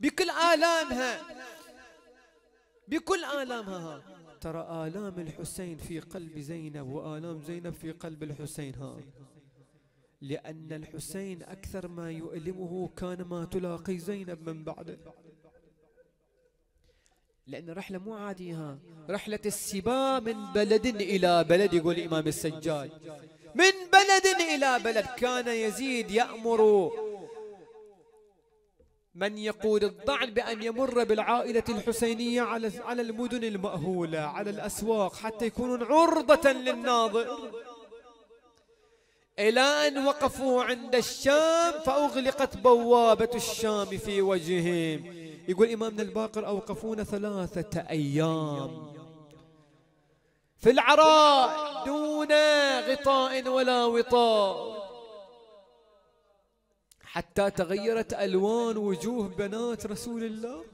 بكل آلامها. بكل آلامها. ترى آلام الحسين في قلب زينب وآلام زينب في قلب الحسين ها. لأن الحسين أكثر ما يؤلمه كان ما تلاقي زينب من بعده لأن رحلة مو عادية رحلة السبا من بلد إلى بلد يقول الإمام السجاد. من بلد إلى بلد كان يزيد يأمر من يقود الضعن بأن يمر بالعائلة الحسينية على على المدن المأهولة على الأسواق حتى يكونون عرضة للناظر. إلى أن وقفوا عند الشام فأغلقت بوابة الشام في وجههم. يقول إمامنا الباقر أوقفونا ثلاثة أيام. في العراء دون غطاء ولا وطاء. حتى تغيرت ألوان وجوه بنات رسول الله.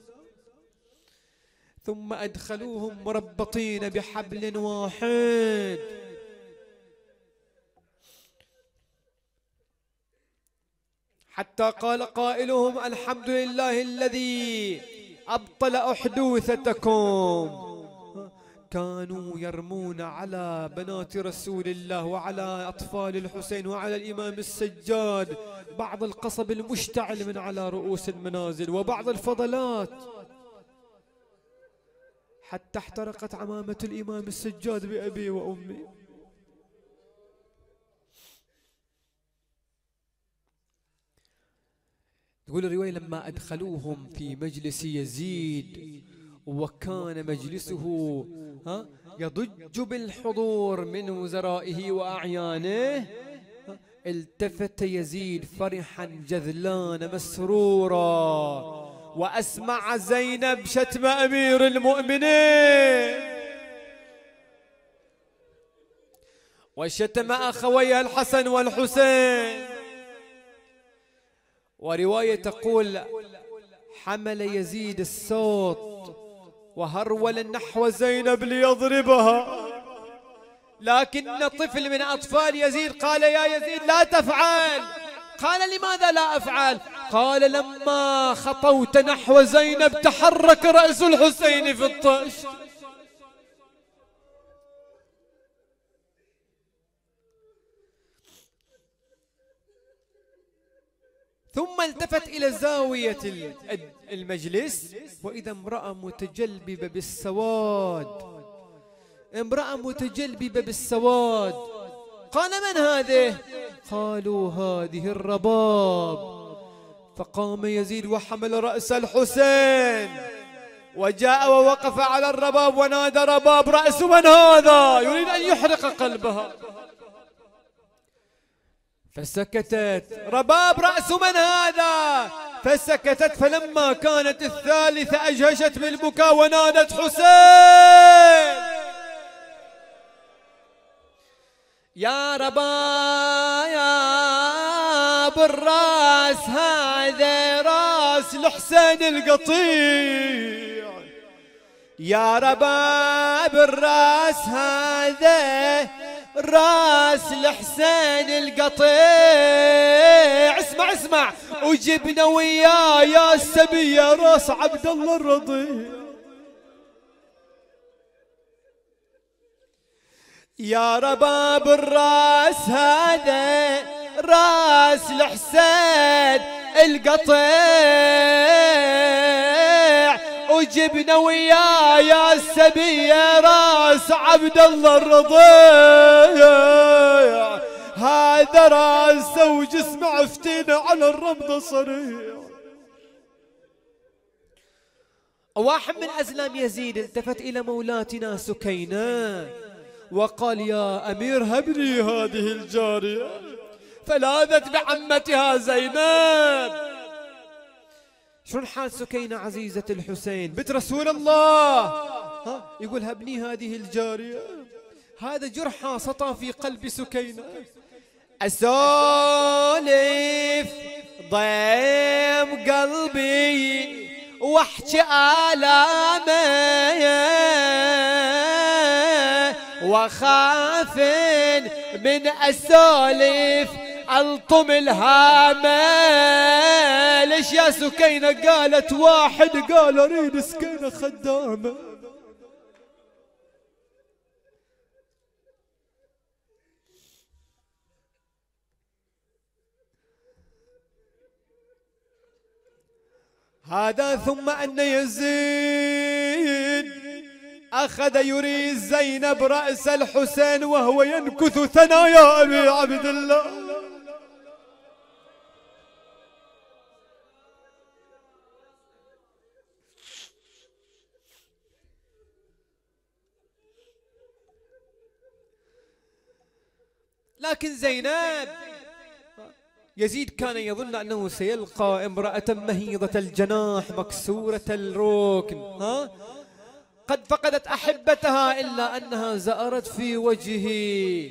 ثم أدخلوهم مربطين بحبل واحد. حتى قال قائلهم الحمد لله الذي أبطل أحدوثتكم. كانوا يرمون على بنات رسول الله وعلى أطفال الحسين وعلى الإمام السجاد. بعض القصب المشتعل من على رؤوس المنازل وبعض الفضلات. حتى احترقت عمامة الإمام السجاد بأبي وأمي. تقول الرواية لما أدخلوهم في مجلس يزيد وكان مجلسه ها يضج بالحضور من وزرائه وأعيانه التفت يزيد فرحا جذلان مسرورا وأسمع زينب شتم أمير المؤمنين. وشتم أخويها الحسن والحسين. ورواية تقول حمل يزيد الصوت وهرول نحو زينب ليضربها. لكن طفل من أطفال يزيد قال يا يزيد لا تفعل. قال لماذا لا أفعل؟ قال لما خطوت نحو زينب تحرك رأس الحسين في الطش ثم التفت إلى زاوية المجلس وإذا امرأة متجلببة بالسواد. امرأة متجلببة بالسواد. قال من هذه؟ قالوا هذه الرباب. فقام يزيد وحمل رأس الحسين. وجاء ووقف على الرباب ونادى رباب رأس من هذا؟ يريد أن يحرق قلبها. فسكتت. رباب رأس من هذا؟ فسكتت فلما كانت الثالثة أجهشت بالبكاء ونادت حسين. يا ربا يا بالراس هذا راس الحسين القطيع. يا ربا بالراس هذا راس الحسين القطيع. اسمع اسمع. وجبنا وياه يا السبية راس عبد الله الرضيع. يا رباب الراس هذا راس الحسين القطيع. وجبنا وياه يا السبية راس عبد الله الرضيع هذا راسه وجسمه عفتينا على الرمضة صريع واحد من أزلام يزيد التفت إلى مولاتنا سكينة وقال يا أمير هب لي هذه الجارية. فلاذت بعمتها زينب. شلون حال سكينة عزيزة الحسين؟ بنت رسول الله. ها؟ يقول هبني هذه الجارية. هذا جرح سطى في قلب سكينة. أسولف ضيم قلبي واحكي آلامي وخاف من أسولف ألطم الهامة ليش يا سكينة؟ قالت واحد قال أريد سكينة خدامة. هذا ثم أن يزيد. أخذ يري زينب رأس الحسين وهو ينكث ثنايا أبي عبد الله. لكن زينب. يزيد كان يظن أنه سيلقى امرأة مهيضة الجناح مكسورة الركن ها؟ قد فقدت أحبتها إلا أنها زأرت في وجهه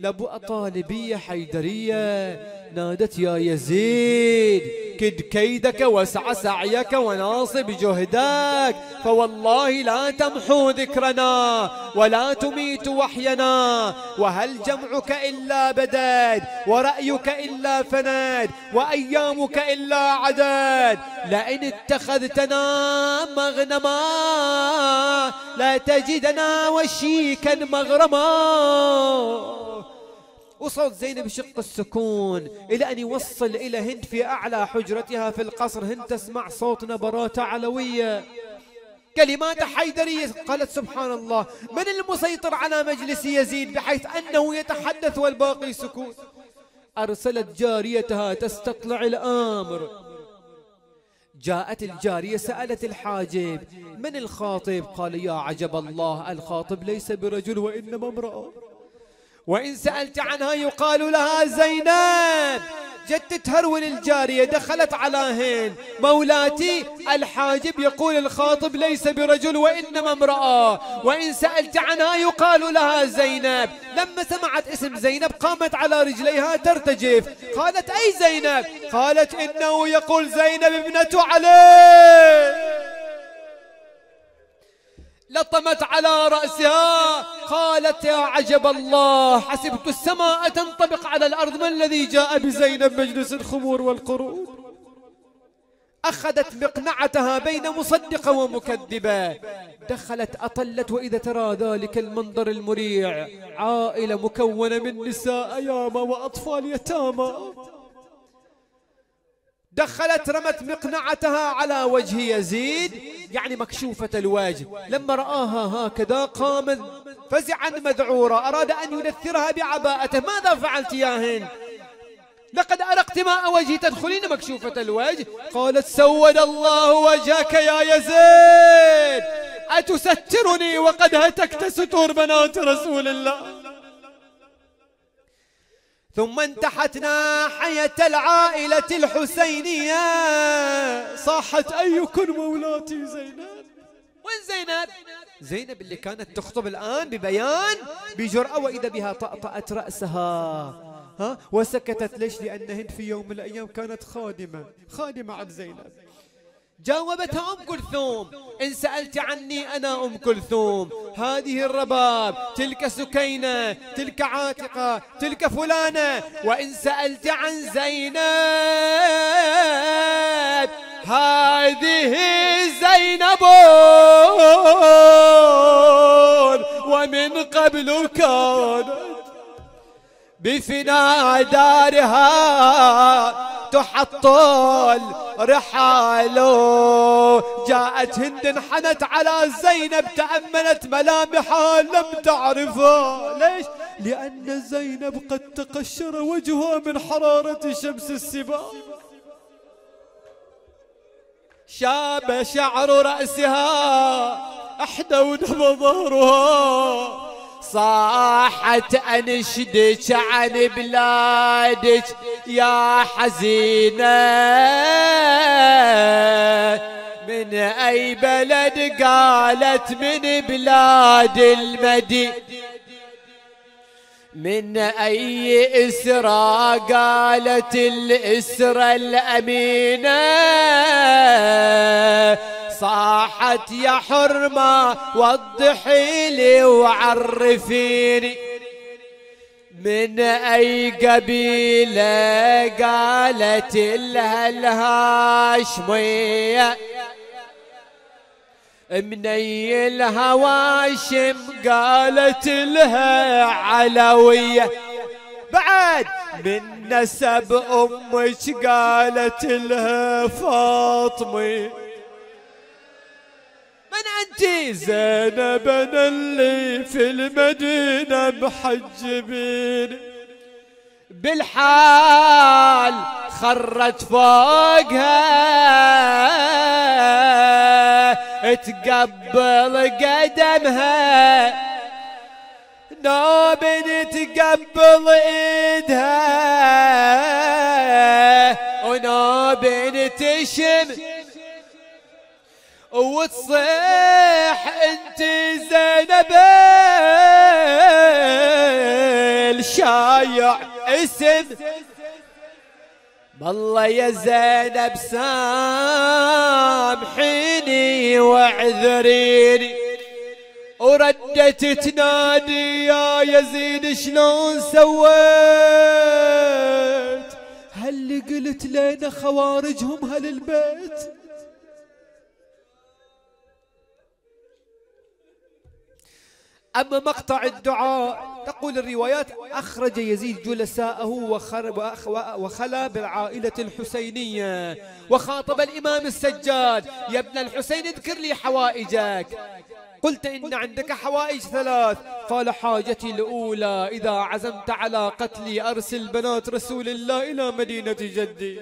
لبؤ طالبية حيدرية نادت يا يزيد. كد كيدك وسع سعيك وناصب جهدك. فوالله لا تمحو ذكرنا ولا تميت وحينا. وهل جمعك إلا بداد ورأيك إلا فناد وأيامك إلا عداد لئن اتخذتنا مغنما لا تجدنا وشيكا مغرما. وصوت زينب شق السكون إلى أن يوصل إلى هند في أعلى حجرتها في القصر. هند تسمع صوت نبرات علوية. كلمات حيدرية قالت سبحان الله. من المسيطر على مجلس يزيد بحيث أنه يتحدث والباقي سكوت أرسلت جاريتها تستطلع الأمر. جاءت الجارية سألت الحاجب من الخاطب؟ قال يا عجب الله الخاطب ليس برجل وإنما امرأة. وإن سألت عنها يقال لها زينب. جت تهرول الجارية دخلت على هين مولاتي الحاجب يقول الخاطب ليس برجل وإنما امرأة. وإن سألت عنها يقال لها زينب. لما سمعت اسم زينب قامت على رجليها ترتجف. قالت أي زينب؟ قالت إنه يقول زينب ابنة علي. لطمت على رأسها. قالت يا عجب الله حسبت السماء تنطبق على الأرض. ما الذي جاء بزينب مجلس الخمور والقرود؟ أخذت مقنعتها بين مصدقة ومكذبة. دخلت أطلت وإذا ترى ذلك المنظر المريع. عائلة مكونة من نساء أياما وأطفال يتامى. دخلت رمت مقنعتها على وجه يزيد يعني مكشوفة الوجه لما رآها هكذا قام فزعا مذعورا أراد أن ينثرها بعباءته. ماذا فعلت يا هند؟ لقد أرقت ماء وجهي تدخلين مكشوفة الوجه؟ قالت سود الله وجهك يا يزيد. أتسترني وقد هتكت ستور بنات رسول الله. ثم انتحت ناحية العائلة الحسينية. صاحت أيكن مولاتي زينب؟ وين زينب؟ زينب اللي كانت تخطب الآن ببيان بجرأة وإذا بها طأطأت رأسها. ها؟ وسكتت ليش؟ لأن هند في يوم من الأيام كانت خادمة. خادمة عند زينب. جاوبتها أم كلثوم. إن سألت عني أنا أم كلثوم. هذه الرباب تلك سكينة تلك عاتقة تلك فلانة. وإن سألت عن زينب هذه زينب. ومن قبل كانت بفنا دارها. تحطل رحاله جاءت هند انحنت على زينب تأملت ملامحها لم تعرفها ليش؟ لأن زينب قد تقشر وجهها من حرارة شمس السباق شاب شعر رأسها أحدى ونبى ظهرها. صاحت أنشدك عن بلادك يا حزينة. من أي بلد قالت من بلاد المدي؟ من أي إسرى قالت الإسرى الأمينة؟ صاحت يا حرمة وضحي لي وعرفيني. من أي قبيلة قالت لها الهاشمية من أي الهواشم قالت لها علوية؟ بعد من نسب أمك قالت لها فاطمة أنت زينب أنا اللي في المدينة محجبين بالحال خرت فوقها تقبل قدمها. نوب تقبل إيدها ونوب تشم وتصيح انت زينب الشايع اسم. والله يا زينب سامحيني واعذريني. وردت تنادي يا يزيد شلون سويت؟ هل قلت لنا خوارجهم هل البيت؟ أما مقطع الدعاء؟ تقول الروايات أخرج يزيد جلساءه وخلى بالعائلة الحسينية. وخاطب الإمام السجاد يا ابن الحسين اذكر لي حوائجك. قلت إن عندك حوائج ثلاث. قال حاجتي الأولى إذا عزمت على قتلي أرسل بنات رسول الله إلى مدينة جدي.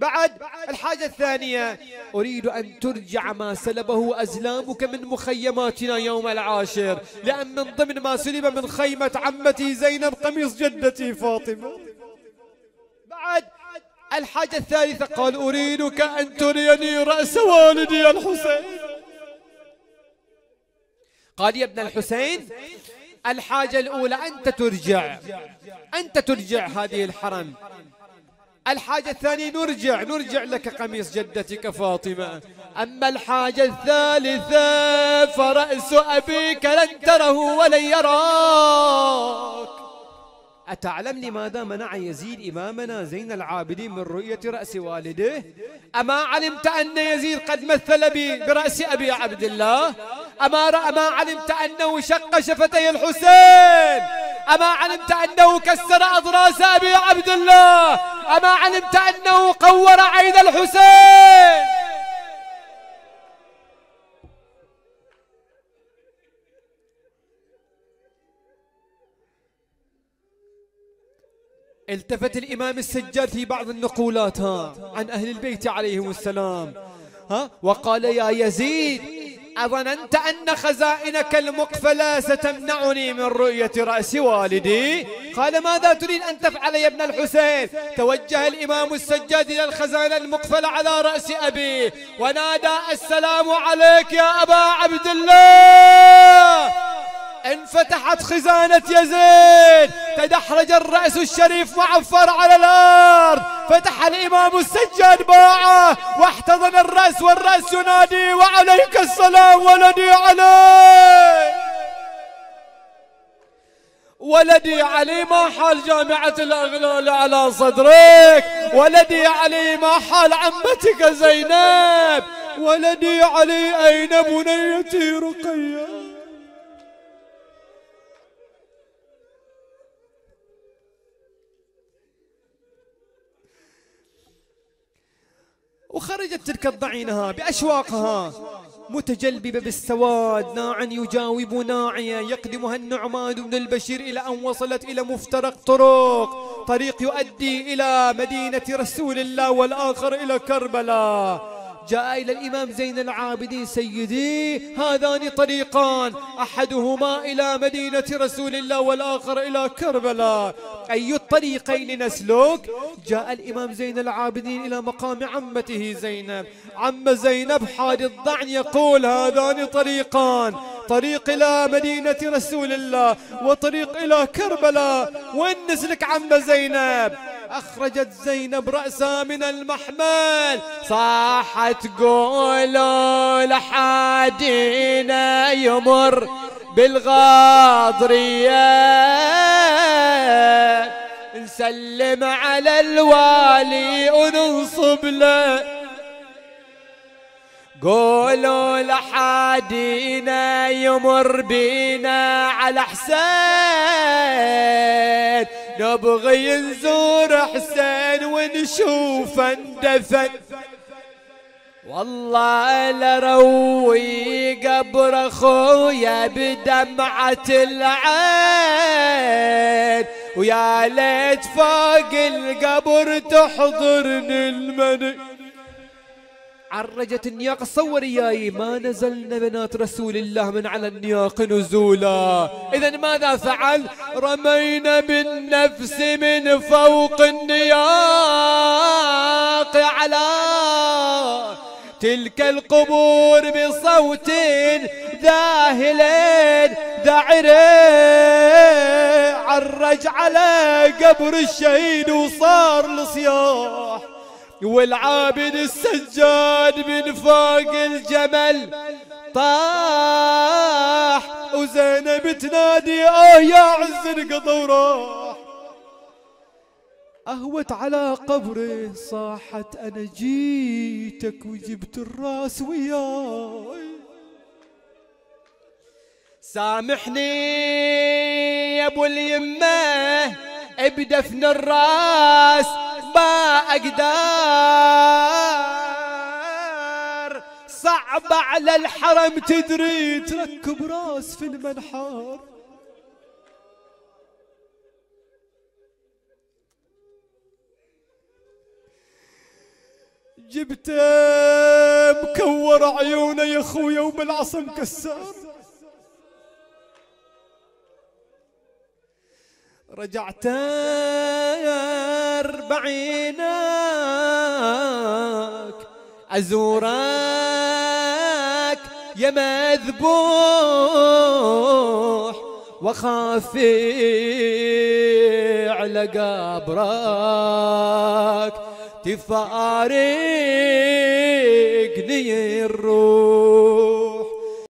بعد الحاجة الثانية أريد أن ترجع ما سلبه أزلامك من مخيماتنا يوم العاشر لأن من ضمن ما سلب من خيمة عمتي زينب قميص جدتي فاطمة. بعد الحاجة الثالثة قال أريدك أن تريني رأس والدي الحسين. قال يا ابن الحسين الحاجة الأولى أنت ترجع أنت ترجع هذه الحرم. الحاجة الثانية نرجع نرجع لك قميص جدتك فاطمة. أما الحاجة الثالثة فرأس أبيك لن تره ولن يراك. أتعلم لماذا منع يزيد إمامنا زين العابدين من رؤية رأس والده؟ أما علمت أن يزيد قد مثل برأس أبي عبد الله؟ أما, أما علمت أنه شق شفتي الحسين؟ أما علمت أنه كسر أضراس أبي عبد الله؟ أما علمت أنه قور عين الحسين. التفت الإمام السجاد في بعض النقولات ها عن أهل البيت عليهم السلام ها وقال يا يزيد أظننت أن خزائنك المقفلة ستمنعني من رؤية رأس والدي. قال ماذا تريد أن تفعل يا ابن الحسين؟ توجه الإمام السجاد إلى الخزانة المقفلة على رأس أبي. ونادى السلام عليك يا أبا عبد الله! انفتحت خزانة يزيد. تدحرج الرأس الشريف معفر على الأرض. فتح الإمام السجاد باعه. واحتضن الرأس والرأس ينادي وعليك السلام ولدي علي. ولدي علي ما حال جامعة الأغلال على صدرك. ولدي علي ما حال عمتك زينب. ولدي علي أين بنيتي رقية؟ وخرجت تلك الضعينها بأشواقها متجلببة بالسواد ناعا يجاوب ناعية يقدمها النعمان بن البشير إلى أن وصلت إلى مفترق طرق. طريق يؤدي إلى مدينة رسول الله والآخر إلى كربلاء. جاء إلى الإمام زين العابدين سيدي هذان طريقان. أحدهما إلى مدينة رسول الله والآخر إلى كربلاء. أي الطريقين نسلك جاء الإمام زين العابدين إلى مقام عمته زينب. عم زينب حاد الضعن يقول هذان طريقان. طريق إلى مدينة رسول الله وطريق إلى كربلاء. وين نسلك عم زينب؟ أخرجت زينب رأسها من المحمل. صاحت قولوا لحادينا يمر بالغاضرية. نسلم على الوالي وننصب له. قولوا لحادينا يمر بينا على حسين نبغي نزور حسين ونشوف اندفن والله لروي قبر أخويا بدمعة العين. ويا ليت فوق القبر تحضرني المني. عرجت النياق صور ياي ما نزلنا بنات رسول الله من على النياق نزولا. اذا ماذا فعل؟ رمينا بالنفس من فوق النياق على تلك القبور بصوت ذاهل ذعر. عرج على قبر الشهيد وصار لصياح. والعابد السجاد من فوق الجمل طاح وزينب تنادي آه يا عز انقضى وراح أهوت على قبره صاحت أنا جيتك وجبت الراس وياي. سامحني يا أبو اليمة بدفن الراس. ما أقدر. صعب على الحرم تدري تركب راس في المنحار جبت مكور عيونه يا خويا وبالعصا مكسر رجعت أربعينك أزورك يا مذبوح وخافي على قبرك تفارقني الروح.